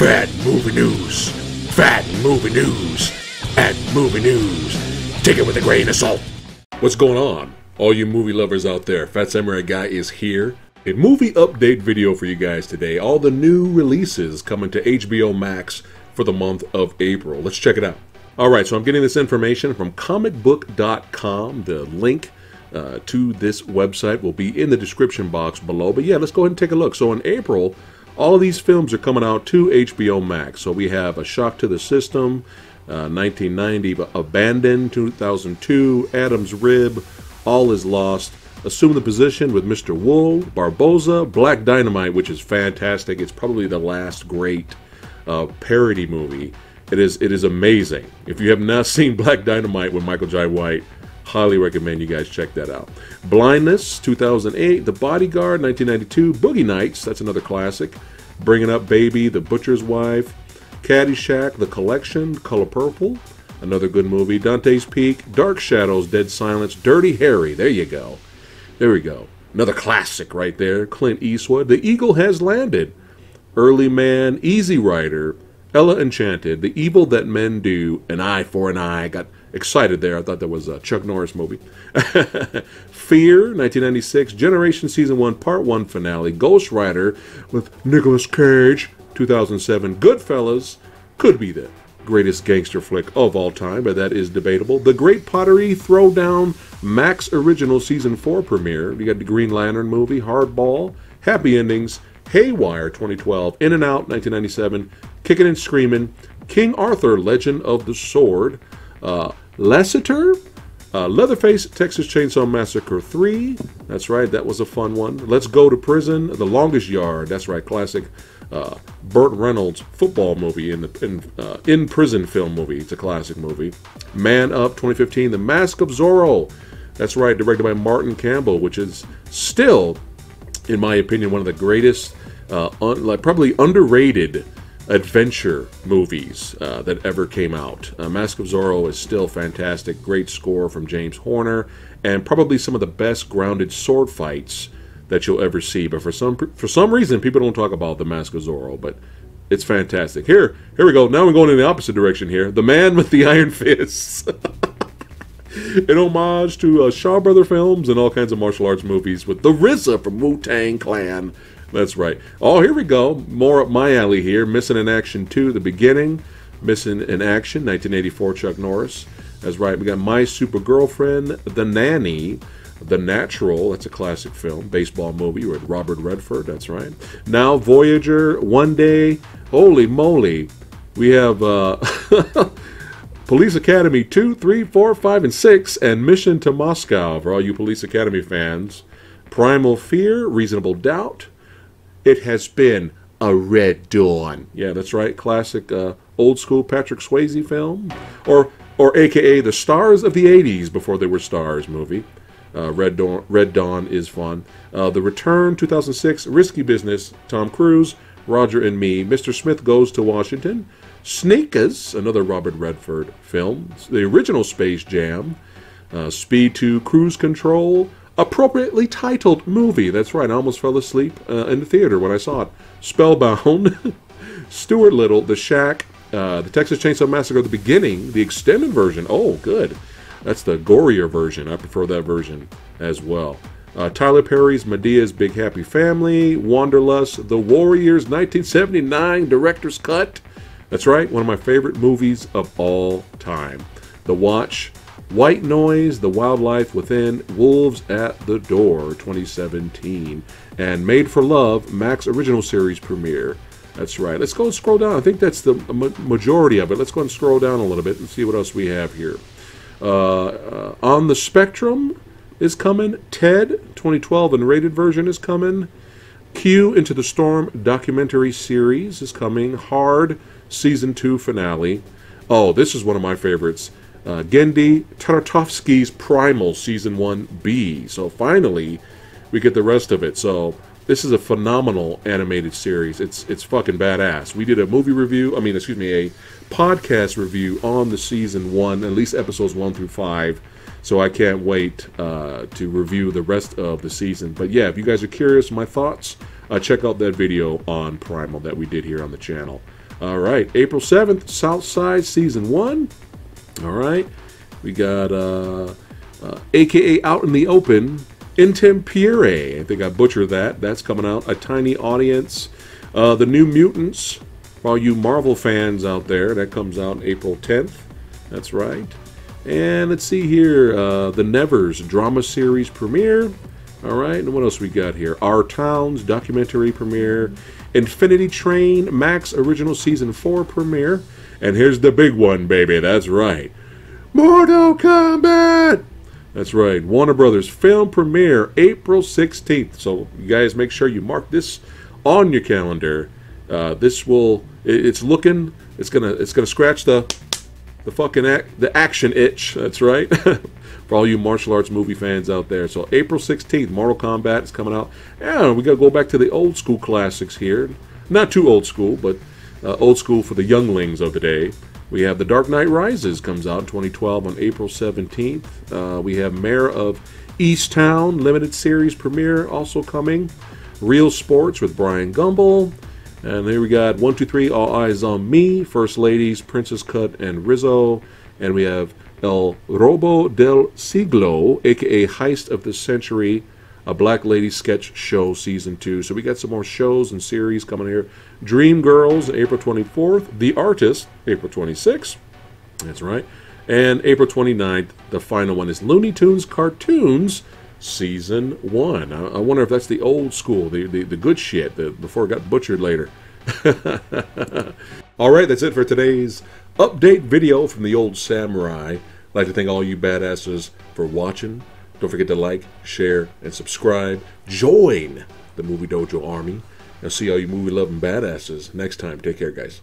Phat movie news. Phat movie news. At movie news. Take it with a grain of salt. What's going on? All you movie lovers out there, Phat Samurai Guy is here. A movie update video for you guys today. All the new releases coming to HBO Max for the month of April. Let's check it out. All right, so I'm getting this information from comicbook.com. The link uh, to this website will be in the description box below. But yeah, let's go ahead and take a look. So in April, all of these films are coming out to HBO Max. So we have A Shock to the System, uh, 1990, Abandoned, 2002, Adam's Rib, All Is Lost, Assume the Position with Mr. Wuhl, Barboza, Black Dynamite, which is fantastic. It's probably the last great uh, parody movie. It is it is amazing. If you have not seen Black Dynamite with Michael Jai White, highly recommend you guys check that out. Blindness, 2008, The Bodyguard, 1992, Boogie Nights, that's another classic. Bringing Up Baby, The Butcher's Wife, Caddyshack, The Collection, Color Purple, another good movie. Dante's Peak, Dark Shadows, Dead Silence, Dirty Harry, there you go. There we go. Another classic right there. Clint Eastwood, The Eagle Has Landed, Early Man, Easy Rider, Ella Enchanted, The Evil That Men Do, An Eye for an Eye. Got excited there. I thought that was a Chuck Norris movie. Fear, 1996, Generation Season 1, Part 1 finale, Ghost Rider with Nicolas Cage, 2007, Goodfellas, could be the greatest gangster flick of all time, but that is debatable. The Great Pottery Throwdown Max Original Season 4 premiere. You got the Green Lantern movie, Hardball, Happy Endings, Haywire 2012, In and Out 1997, Kicking and Screaming, King Arthur Legend of the Sword, uh, Lassiter, uh, Leatherface, Texas Chainsaw Massacre 3. That's right, that was a fun one. Let's Go to Prison, The Longest Yard. That's right, classic uh, Burt Reynolds football movie in the in, uh, in prison film movie. It's a classic movie. Man Up 2015, The Mask of Zorro. That's right, directed by Martin Campbell, which is still, in my opinion, one of the greatest, uh, un, like probably underrated adventure movies uh, that ever came out. Uh, Mask of Zorro is still fantastic. Great score from James Horner, and probably some of the best grounded sword fights that you'll ever see. But for some for some reason, people don't talk about the Mask of Zorro, but it's fantastic. Here, here we go. Now we're going in the opposite direction here. The Man with the Iron Fists. in homage to uh, Shaw Brother films and all kinds of martial arts movies with the RZA from Wu Tang Clan. That's right. Oh, here we go. More up my alley here. Missing in Action 2, the beginning. Missing in Action, 1984, Chuck Norris. That's right. We got My Super Girlfriend, The Nanny, The Natural. That's a classic film, baseball movie with Robert Redford. That's right. Now Voyager, One Day. Holy moly. We have uh, Police Academy 2, 3, 4, 5, and 6, and Mission to Moscow for all you Police Academy fans. Primal Fear, Reasonable Doubt, it has been a Red Dawn. Yeah, that's right. Classic uh, old school Patrick Swayze film. Or, or AKA the stars of the 80s before they were stars movie. Uh, Red, Dawn, Red Dawn is fun. Uh, the Return, 2006. Risky Business, Tom Cruise. Roger and Me. Mr. Smith Goes to Washington. Sneakers, another Robert Redford film. The original Space Jam. Uh, Speed 2 Cruise Control appropriately titled movie. That's right, I almost fell asleep uh, in the theater when I saw it. Spellbound, Stuart Little, The Shack, uh, The Texas Chainsaw Massacre, the beginning, the extended version. Oh, good. That's the gorier version. I prefer that version as well. Uh, Tyler Perry's Madea's Big Happy Family, Wanderlust, The Warriors, 1979 director's cut. That's right, one of my favorite movies of all time. The Watch, White Noise, The Wildlife Within, Wolves at the Door 2017, and Made for Love, Max Original Series premiere. That's right. Let's go and scroll down. I think that's the majority of it. Let's go and scroll down a little bit and see what else we have here. Uh, uh, On the Spectrum is coming. Ted 2012 and rated version is coming. Q Into the Storm documentary series is coming. Hard season 2 finale. Oh, this is one of my favorites uh, Genndy Tartakovsky's Primal Season 1B. So finally, we get the rest of it. So this is a phenomenal animated series. It's it's fucking badass. We did a movie review, I mean, excuse me, a podcast review on the season one, at least episodes one through five. So I can't wait uh, to review the rest of the season. But yeah, if you guys are curious, my thoughts, uh, check out that video on Primal that we did here on the channel. All right, April 7th, Southside Season 1. All right, we got uh, uh, AKA Out in the Open, Intempore. I think I butchered that. That's coming out. A tiny audience. Uh, the New Mutants, for all you Marvel fans out there, that comes out April 10th. That's right. And let's see here, uh, the Nevers drama series premiere. All right, and what else we got here? Our Towns documentary premiere, Infinity Train Max original season four premiere, and here's the big one, baby. That's right, Mortal Kombat. That's right, Warner Brothers film premiere April 16th. So you guys make sure you mark this on your calendar. Uh, this will, it's looking, it's gonna, it's gonna scratch the, the fucking act, the action itch. That's right. for all you martial arts movie fans out there. So April 16th, Mortal Kombat is coming out. Yeah, we got to go back to the old school classics here. Not too old school, but uh, old school for the younglings of the day. We have The Dark Knight Rises comes out in 2012 on April 17th. Uh, we have Mare of Easttown limited series premiere also coming. Real Sports with Bryant Gumbel. And here we got 123 All Eyes on Me, First Ladies, Princess Cut, and Rizzo. And we have El Robo del Siglo, aka Heist of the Century, a Black Lady sketch show season two. So we got some more shows and series coming here. Dream Girls, April 24th. The Artist, April 26th. That's right. And April 29th, the final one is Looney Tunes Cartoons Season 1. I, I wonder if that's the old school, the, the, the good shit, the, before it got butchered later. all right, that's it for today's update video from the old samurai. I'd like to thank all you badasses for watching. Don't forget to like, share, and subscribe. Join the Movie Dojo Army. I'll see all you movie loving badasses next time. Take care, guys.